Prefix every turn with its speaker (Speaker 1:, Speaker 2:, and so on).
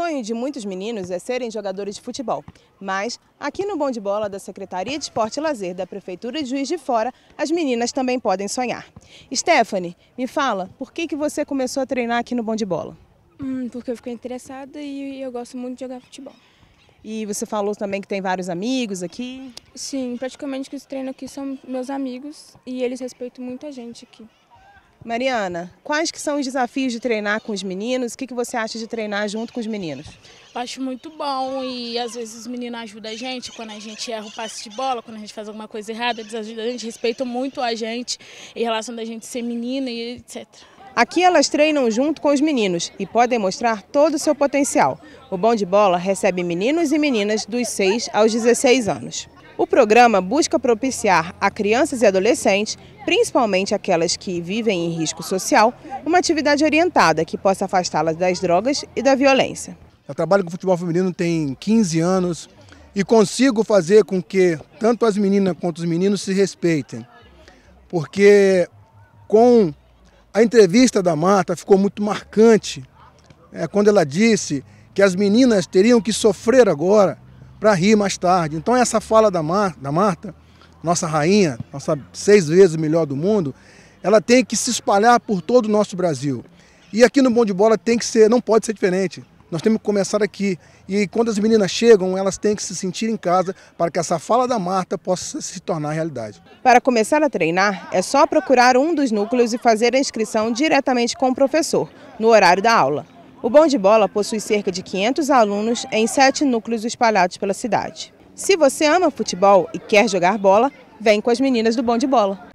Speaker 1: sonho de muitos meninos é serem jogadores de futebol, mas aqui no Bom de Bola da Secretaria de Esporte e Lazer da Prefeitura de Juiz de Fora, as meninas também podem sonhar. Stephanie, me fala, por que, que você começou a treinar aqui no Bom de Bola?
Speaker 2: Hum, porque eu fiquei interessada e eu gosto muito de jogar futebol.
Speaker 1: E você falou também que tem vários amigos aqui?
Speaker 2: Sim, praticamente que os treinam aqui são meus amigos e eles respeitam muita gente aqui.
Speaker 1: Mariana, quais que são os desafios de treinar com os meninos? O que, que você acha de treinar junto com os meninos?
Speaker 3: Acho muito bom e às vezes os meninos ajudam a gente quando a gente erra o passe de bola, quando a gente faz alguma coisa errada, eles ajudam a gente, respeitam muito a gente em relação da gente ser menina e etc.
Speaker 1: Aqui elas treinam junto com os meninos e podem mostrar todo o seu potencial. O Bom de Bola recebe meninos e meninas dos 6 aos 16 anos. O programa busca propiciar a crianças e adolescentes, principalmente aquelas que vivem em risco social, uma atividade orientada que possa afastá-las das drogas e da violência.
Speaker 4: Eu trabalho com futebol feminino tem 15 anos e consigo fazer com que tanto as meninas quanto os meninos se respeitem. Porque com a entrevista da Marta ficou muito marcante é, quando ela disse que as meninas teriam que sofrer agora para rir mais tarde. Então essa fala da, Mar, da Marta, nossa rainha, nossa seis vezes melhor do mundo, ela tem que se espalhar por todo o nosso Brasil. E aqui no Bom de Bola tem que ser, não pode ser diferente. Nós temos que começar aqui. E quando as meninas chegam, elas têm que se sentir em casa para que essa fala da Marta possa se tornar realidade.
Speaker 1: Para começar a treinar, é só procurar um dos núcleos e fazer a inscrição diretamente com o professor, no horário da aula. O Bom de Bola possui cerca de 500 alunos em sete núcleos espalhados pela cidade. Se você ama futebol e quer jogar bola, vem com as meninas do Bom de Bola.